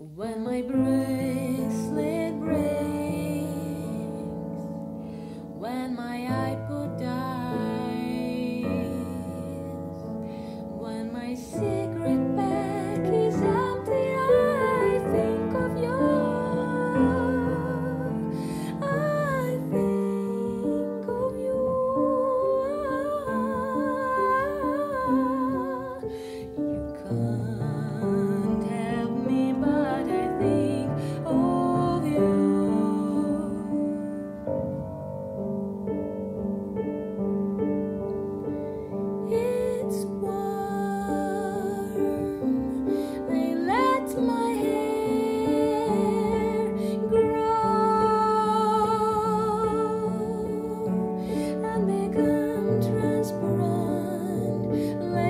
When my bracelet breaks,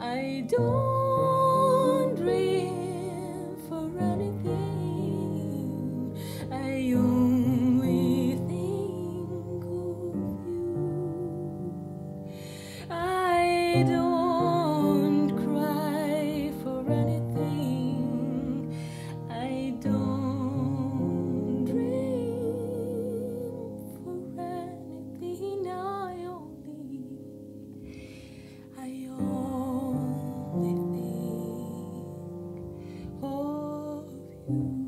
I don't dream for anything. I only think of you. I don't. Mm-hmm.